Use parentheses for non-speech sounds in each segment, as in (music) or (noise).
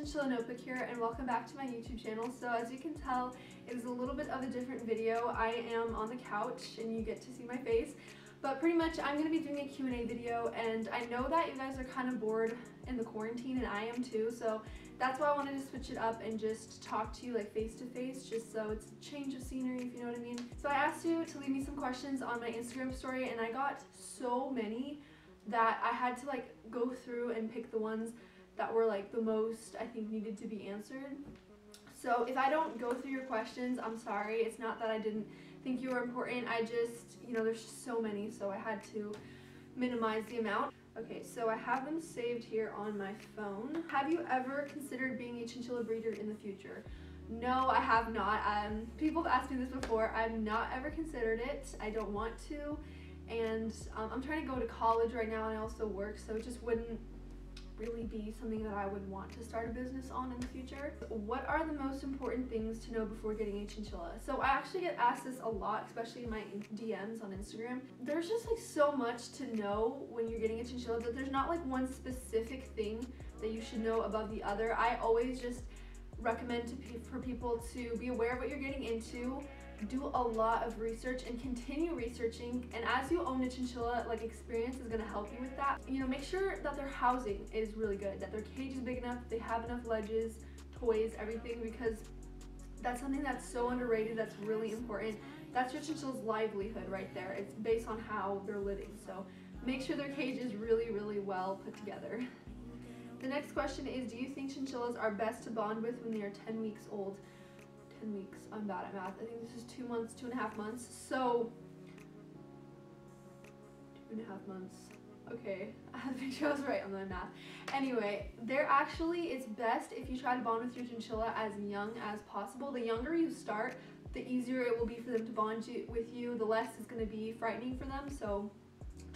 Chinchilla Notebook here and welcome back to my YouTube channel. So as you can tell, it is a little bit of a different video. I am on the couch and you get to see my face. But pretty much I'm going to be doing a Q&A video and I know that you guys are kind of bored in the quarantine and I am too. So that's why I wanted to switch it up and just talk to you like face to face just so it's a change of scenery if you know what I mean. So I asked you to leave me some questions on my Instagram story and I got so many that I had to like go through and pick the ones that were like the most I think needed to be answered. So if I don't go through your questions, I'm sorry. It's not that I didn't think you were important. I just, you know, there's so many, so I had to minimize the amount. Okay, so I have them saved here on my phone. Have you ever considered being a chinchilla breeder in the future? No, I have not. Um, people have asked me this before. I've not ever considered it. I don't want to. And um, I'm trying to go to college right now and I also work, so it just wouldn't really be something that I would want to start a business on in the future. What are the most important things to know before getting a chinchilla? So I actually get asked this a lot, especially in my DMs on Instagram. There's just like so much to know when you're getting a chinchilla that there's not like one specific thing that you should know above the other. I always just recommend to, for people to be aware of what you're getting into do a lot of research and continue researching and as you own a chinchilla like experience is going to help you with that. You know make sure that their housing is really good that their cage is big enough they have enough ledges toys everything because that's something that's so underrated that's really important. That's your chinchilla's livelihood right there. It's based on how they're living so make sure their cage is really really well put together. (laughs) The next question is do you think chinchillas are best to bond with when they are 10 weeks old 10 weeks. I'm bad at math. I think this is two months, two and a half months. So, two and a half months. Okay, (laughs) I have to make sure I was right on the math. Anyway, they're actually, it's best if you try to bond with your chinchilla as young as possible. The younger you start, the easier it will be for them to bond you, with you, the less it's going to be frightening for them. So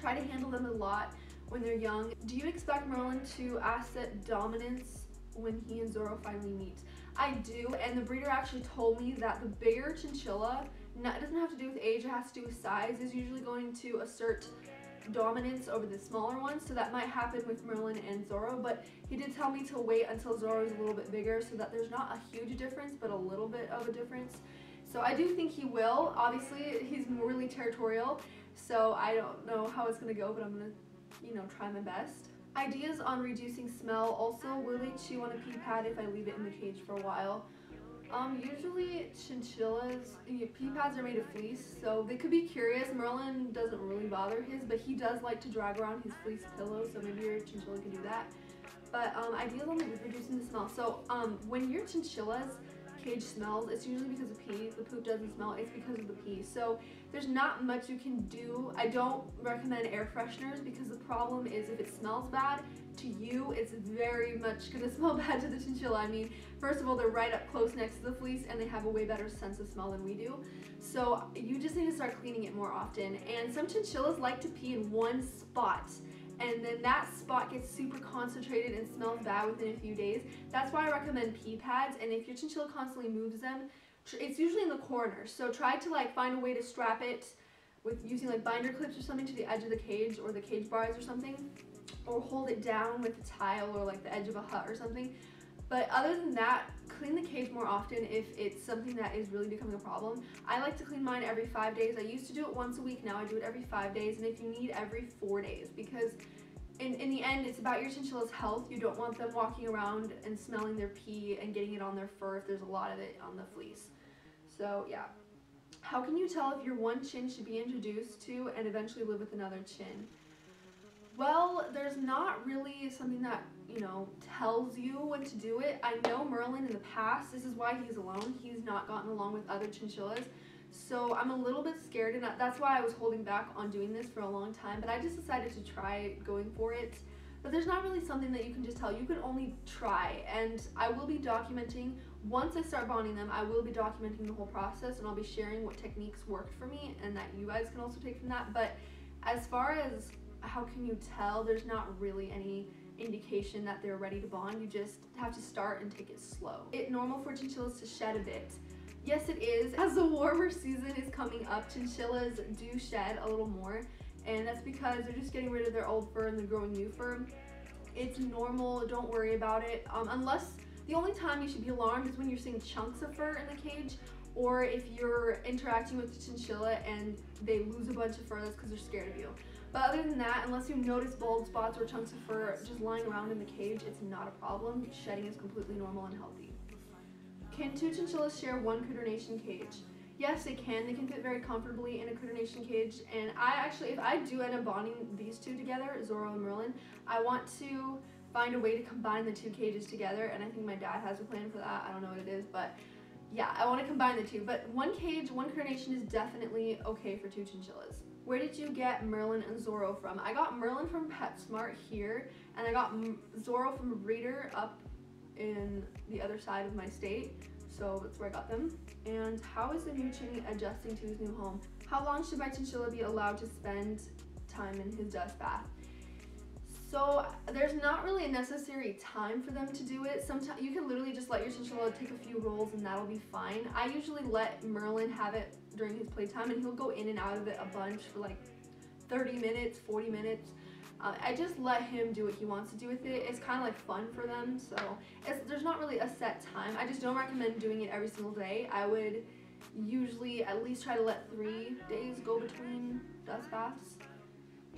try to handle them a lot when they're young. Do you expect Merlin to asset dominance when he and Zorro finally meet? I do, and the breeder actually told me that the bigger chinchilla, not, it doesn't have to do with age, it has to do with size, is usually going to assert dominance over the smaller ones, so that might happen with Merlin and Zorro, but he did tell me to wait until Zorro is a little bit bigger so that there's not a huge difference, but a little bit of a difference. So I do think he will. Obviously, he's really territorial, so I don't know how it's going to go, but I'm going to, you know, try my best. Ideas on reducing smell. Also, will they chew on a pee pad if I leave it in the cage for a while? Um, usually chinchillas, pee pads are made of fleece, so they could be curious. Merlin doesn't really bother his, but he does like to drag around his fleece pillow, so maybe your chinchilla can do that. But um, ideas on reducing the smell. So um, when your chinchillas cage smells, it's usually because of pee. The poop doesn't smell, it's because of the pee. So there's not much you can do. I don't recommend air fresheners because the problem is if it smells bad to you, it's very much gonna (laughs) smell bad to the chinchilla. I mean, first of all, they're right up close next to the fleece and they have a way better sense of smell than we do. So you just need to start cleaning it more often. And some chinchillas like to pee in one spot and then that spot gets super concentrated and smells bad within a few days. That's why I recommend pee pads and if your chinchilla constantly moves them, it's usually in the corner. So try to like find a way to strap it with using like binder clips or something to the edge of the cage or the cage bars or something or hold it down with a tile or like the edge of a hut or something. But other than that, clean the cage more often if it's something that is really becoming a problem. I like to clean mine every five days. I used to do it once a week, now I do it every five days, and if you need, every four days, because in, in the end, it's about your chinchilla's health. You don't want them walking around and smelling their pee and getting it on their fur if there's a lot of it on the fleece. So yeah. How can you tell if your one chin should be introduced to and eventually live with another chin? Well, there's not really something that, you know, tells you when to do it. I know Merlin in the past, this is why he's alone. He's not gotten along with other chinchillas. So I'm a little bit scared and that's why I was holding back on doing this for a long time. But I just decided to try going for it. But there's not really something that you can just tell. You can only try. And I will be documenting, once I start bonding them, I will be documenting the whole process and I'll be sharing what techniques worked for me and that you guys can also take from that. But as far as how can you tell? There's not really any indication that they're ready to bond. You just have to start and take it slow. It's normal for chinchillas to shed a bit. Yes, it is. As the warmer season is coming up, chinchillas do shed a little more, and that's because they're just getting rid of their old fur and they're growing new fur. It's normal, don't worry about it. Um, unless The only time you should be alarmed is when you're seeing chunks of fur in the cage or if you're interacting with the chinchilla and they lose a bunch of fur, that's because they're scared of you. But other than that, unless you notice bald spots or chunks of fur just lying around in the cage, it's not a problem. Shedding is completely normal and healthy. Can two chinchillas share one critter nation cage? Yes, they can. They can fit very comfortably in a critter nation cage. And I actually, if I do end up bonding these two together, Zorro and Merlin, I want to find a way to combine the two cages together. And I think my dad has a plan for that. I don't know what it is, but yeah, I want to combine the two. But one cage, one critter nation is definitely okay for two chinchillas. Where did you get Merlin and Zorro from? I got Merlin from PetSmart here, and I got Zorro from Breeder up in the other side of my state. So that's where I got them. And how is the new chinny adjusting to his new home? How long should my chinchilla be allowed to spend time in his dust bath? So there's not really a necessary time for them to do it. Sometimes you can literally just let your chinchilla take a few rolls and that'll be fine. I usually let Merlin have it during his playtime and he'll go in and out of it a bunch for like 30 minutes, 40 minutes. Uh, I just let him do what he wants to do with it. It's kind of like fun for them, so there's not really a set time. I just don't recommend doing it every single day. I would usually at least try to let three days go between dust baths.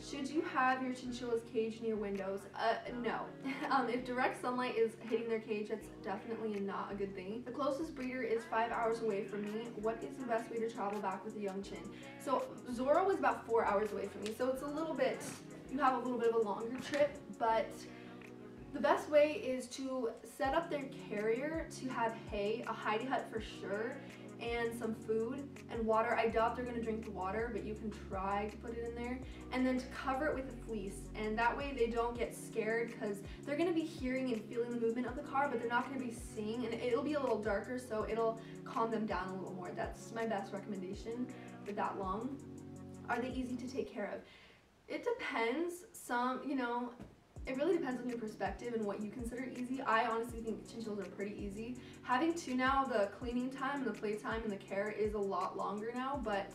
Should you have your chinchilla's cage near windows? Uh, no. (laughs) um, if direct sunlight is hitting their cage, that's definitely not a good thing. The closest breeder is five hours away from me. What is the best way to travel back with a young chin? So Zorro was about four hours away from me, so it's a little bit, you have a little bit of a longer trip, but the best way is to set up their carrier to have hay, a hidey hut for sure, and some food and water. I doubt they're gonna drink the water, but you can try to put it in there. And then to cover it with a fleece. And that way they don't get scared because they're gonna be hearing and feeling the movement of the car, but they're not gonna be seeing. And it'll be a little darker, so it'll calm them down a little more. That's my best recommendation for that long. Are they easy to take care of? It depends. Some, you know, it really depends on your perspective and what you consider easy. I honestly think chinchillas are pretty easy. Having two now, the cleaning time and the play time and the care is a lot longer now, but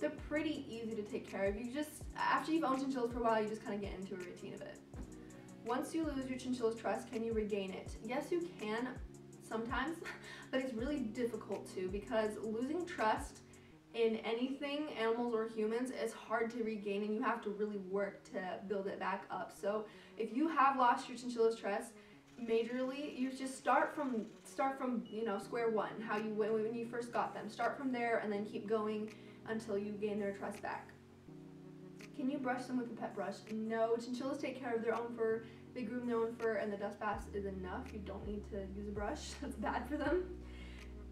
they're pretty easy to take care of. You just, after you've owned chinchillas for a while, you just kind of get into a routine of it. Once you lose your chinchilla's trust, can you regain it? Yes, you can sometimes, (laughs) but it's really difficult to because losing trust in anything, animals or humans, is hard to regain and you have to really work to build it back up. So if you have lost your chinchilla's trust majorly, you just start from start from you know square one. How you when you first got them, start from there and then keep going until you gain their trust back. Can you brush them with a pet brush? No, chinchillas take care of their own fur. They groom their own fur, and the dust bath is enough. You don't need to use a brush. (laughs) That's bad for them.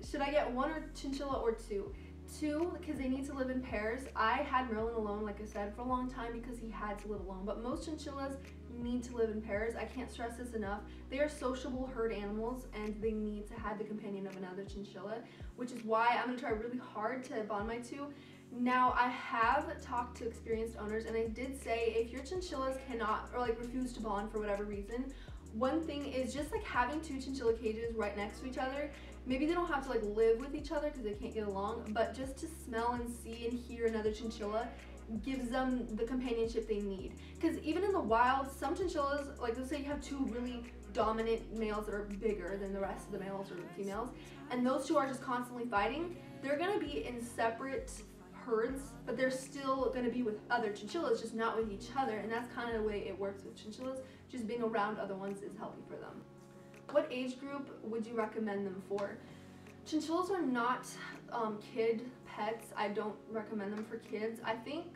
Should I get one or chinchilla or two? Two, because they need to live in pairs. I had Merlin alone, like I said, for a long time because he had to live alone. But most chinchillas need to live in pairs. I can't stress this enough. They are sociable herd animals and they need to have the companion of another chinchilla, which is why I'm gonna try really hard to bond my two. Now, I have talked to experienced owners and I did say if your chinchillas cannot or like refuse to bond for whatever reason, one thing is just like having two chinchilla cages right next to each other maybe they don't have to like live with each other because they can't get along but just to smell and see and hear another chinchilla gives them the companionship they need. Because even in the wild, some chinchillas, like let's say you have two really dominant males that are bigger than the rest of the males or the females, and those two are just constantly fighting, they're gonna be in separate herds, but they're still gonna be with other chinchillas, just not with each other, and that's kind of the way it works with chinchillas. Just being around other ones is healthy for them. What age group would you recommend them for? Chinchillas are not um, kid pets. I don't recommend them for kids. I think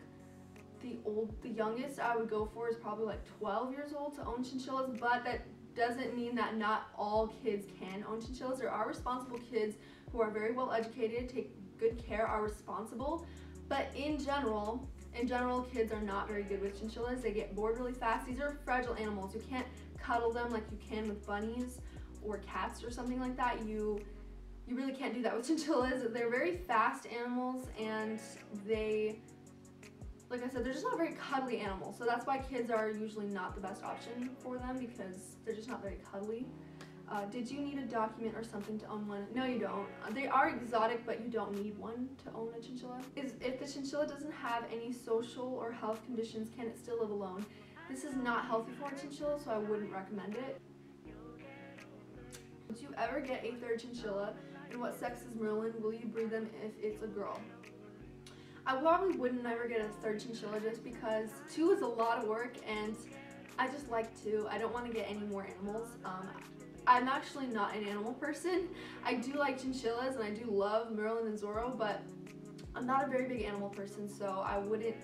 the old, the youngest I would go for is probably like 12 years old to own chinchillas, but that doesn't mean that not all kids can own chinchillas. There are responsible kids who are very well educated, take good care, are responsible. But in general, in general, kids are not very good with chinchillas. They get bored really fast. These are fragile animals. You can't cuddle them like you can with bunnies or cats or something like that. You you really can't do that with (laughs) chinchillas. They're very fast animals and they, like I said, they're just not very cuddly animals. So that's why kids are usually not the best option for them because they're just not very cuddly. Uh, did you need a document or something to own one? No, you don't. Uh, they are exotic, but you don't need one to own a chinchilla. Is If the chinchilla doesn't have any social or health conditions, can it still live alone? This is not healthy for a chinchilla, so I wouldn't recommend it. Would you ever get a third chinchilla? And what sex is Merlin? Will you breed them if it's a girl? I probably wouldn't ever get a third chinchilla just because two is a lot of work and I just like two. I don't want to get any more animals. Um, I'm actually not an animal person. (laughs) I do like chinchillas and I do love Merlin and Zorro, but I'm not a very big animal person, so I wouldn't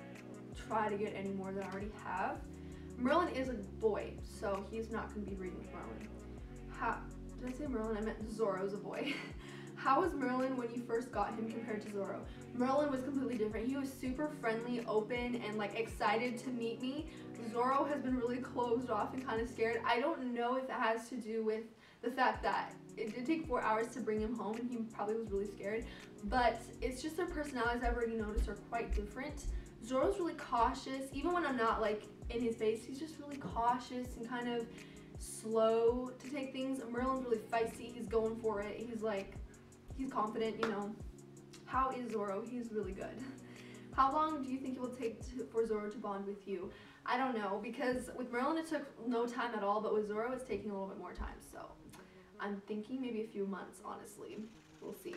try to get any more than I already have. Merlin is a boy, so he's not going to be reading with Merlin. How, did I say Merlin? I meant Zorro's a boy. (laughs) How was Merlin when you first got him compared to Zorro? Merlin was completely different. He was super friendly, open, and like excited to meet me. Zorro has been really closed off and kind of scared. I don't know if it has to do with the fact that it did take four hours to bring him home and he probably was really scared, but it's just their personalities I've already noticed are quite different. Zorro's really cautious, even when I'm not like in his face, he's just really cautious and kind of slow to take things. Merlin's really feisty, he's going for it. He's like, he's confident, you know. How is Zorro? He's really good. (laughs) How long do you think it will take to, for Zorro to bond with you? I don't know because with Merlin it took no time at all, but with Zorro it's taking a little bit more time. So I'm thinking maybe a few months, honestly. We'll see.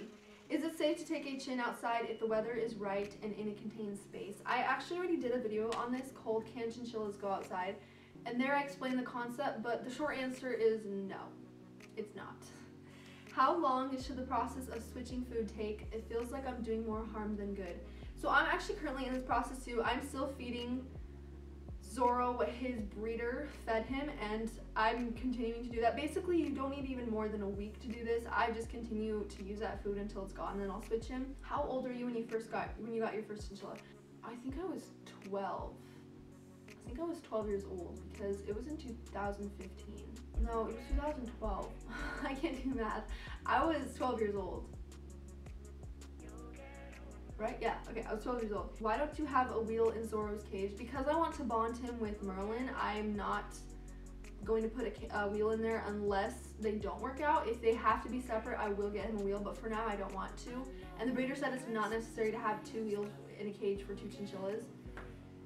Is it safe to take a chin outside if the weather is right and in a contained space? I actually already did a video on this called Can Chinchillas Go Outside? And there I explained the concept, but the short answer is no, it's not. How long should the process of switching food take? It feels like I'm doing more harm than good. So I'm actually currently in this process too. I'm still feeding Zorro what his breeder fed him and I'm continuing to do that. Basically, you don't need even more than a week to do this. I just continue to use that food until it's gone and then I'll switch him. How old are you when you first got when you got your first chinchilla? I think I was 12. I think I was 12 years old because it was in 2015. No, it was 2012. (laughs) I can't do math. I was 12 years old right? Yeah, okay, I was 12 years old. Why don't you have a wheel in Zorro's cage? Because I want to bond him with Merlin, I'm not going to put a, a, wheel in there unless they don't work out. If they have to be separate, I will get him a wheel, but for now I don't want to. And the breeder said it's not necessary to have two wheels in a cage for two chinchillas.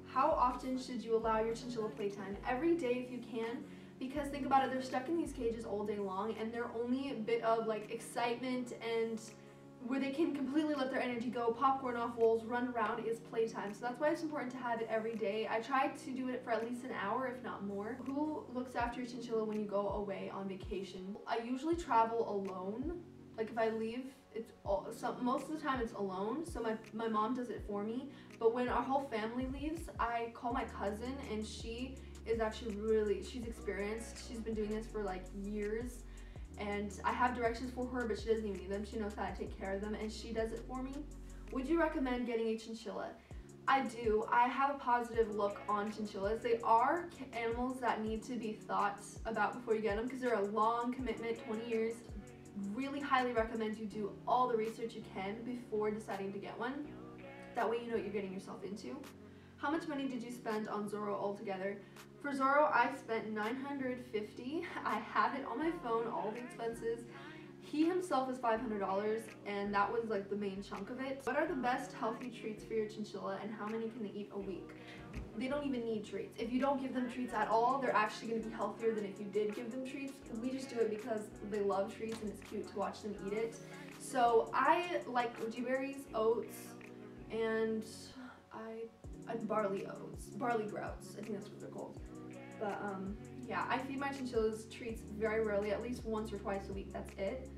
How often should you allow your chinchilla playtime? Every day if you can, because think about it, they're stuck in these cages all day long and their only a bit of like excitement and where they can completely let their energy go, popcorn off walls, run around is playtime. So that's why it's important to have it every day. I try to do it for at least an hour, if not more. Who looks after your chinchilla when you go away on vacation? I usually travel alone. Like if I leave, it's all, so most of the time it's alone. So my, my mom does it for me. But when our whole family leaves, I call my cousin and she is actually really, she's experienced. She's been doing this for like years and I have directions for her, but she doesn't even need them. She knows how to take care of them, and she does it for me. Would you recommend getting a chinchilla? I do. I have a positive look on chinchillas. They are animals that need to be thought about before you get them because they're a long commitment, 20 years. Really highly recommend you do all the research you can before deciding to get one. That way you know what you're getting yourself into. How much money did you spend on Zorro altogether? For Zorro, I spent 950 (laughs) I have it on my phone, all the expenses. He himself is $500 and that was like the main chunk of it. What are the best healthy treats for your chinchilla and how many can they eat a week? They don't even need treats. If you don't give them treats at all, they're actually going to be healthier than if you did give them treats. We just do it because they love treats and it's cute to watch them eat it. So I like goji berries, oats, and I and barley oats, barley grouts. I think that's what they're called. But um, yeah, I feed my chinchillas treats very rarely, at least once or twice a week. That's it.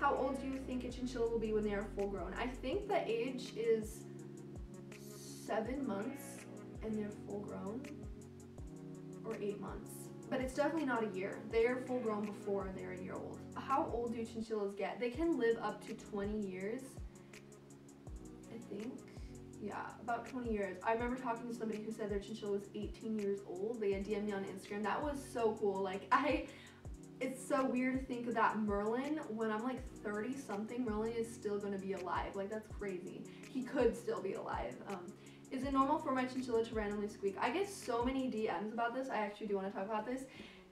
How old do you think a chinchilla will be when they are full grown? I think the age is seven months and they're full grown, or eight months. But it's definitely not a year. They are full grown before they're a year old. How old do chinchillas get? They can live up to 20 years, I think. Yeah, about 20 years. I remember talking to somebody who said their chinchilla was 18 years old. They had DM'd me on Instagram. That was so cool. Like, (laughs) I, it's so weird to think that Merlin, when I'm like 30 something, Merlin is still gonna be alive. Like, that's crazy. He could still be alive. Um, is it normal for my chinchilla to randomly squeak? I get so many DMs about this. I actually do want to talk about this.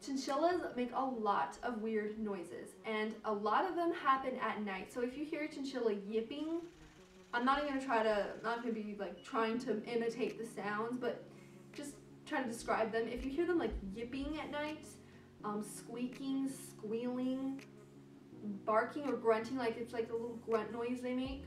Chinchillas make a lot of weird noises, and a lot of them happen at night. So if you hear a chinchilla yipping, I'm not even gonna try to, not gonna be like trying to imitate the sounds, but just trying to describe them. If you hear them like yipping at night, um, squeaking, squealing, barking or grunting, like it's like a little grunt noise they make,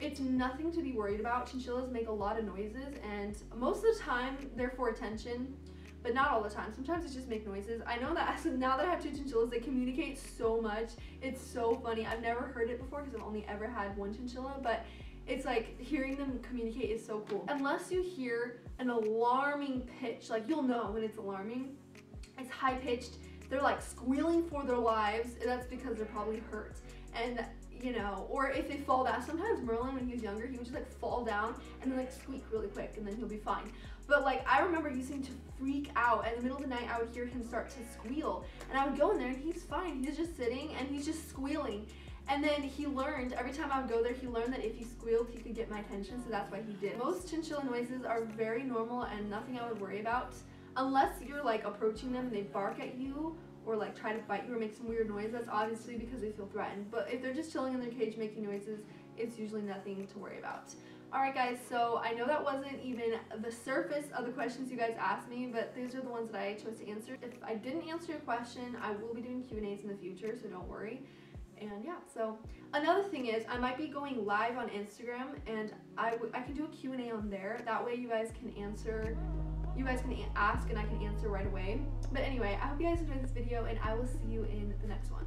it's nothing to be worried about. Chinchillas make a lot of noises, and most of the time they're for attention, but not all the time. Sometimes they just make noises. I know that (laughs) as, now that I have two chinchillas, they communicate so much. It's so funny. I've never heard it before because I've only ever had one chinchilla, but it's like hearing them communicate is so cool. Unless you hear an alarming pitch, like you'll know when it's alarming. It's high pitched. They're like squealing for their lives. That's because they're probably hurt. And you know, or if they fall down. Sometimes Merlin, when he was younger, he would just like fall down and then like squeak really quick and then he'll be fine. But like I remember using to freak out. In the middle of the night, I would hear him start to squeal, and I would go in there and he's fine. He's just sitting and he's just squealing. And then he learned, every time I would go there, he learned that if he squealed, he could get my attention, so that's why he did. Most chinchilla noises are very normal and nothing I would worry about. Unless you're like approaching them and they bark at you or like try to bite you or make some weird noise, that's obviously because they feel threatened. But if they're just chilling in their cage making noises, it's usually nothing to worry about. Alright guys, so I know that wasn't even the surface of the questions you guys asked me, but these are the ones that I chose to answer. If I didn't answer your question, I will be doing Q&As in the future, so don't worry. And yeah, so another thing is I might be going live on Instagram and I, I can do a Q&A on there. That way you guys can answer you guys can ask and I can answer right away. But anyway, I hope you guys enjoyed this video and I will see you in the next one.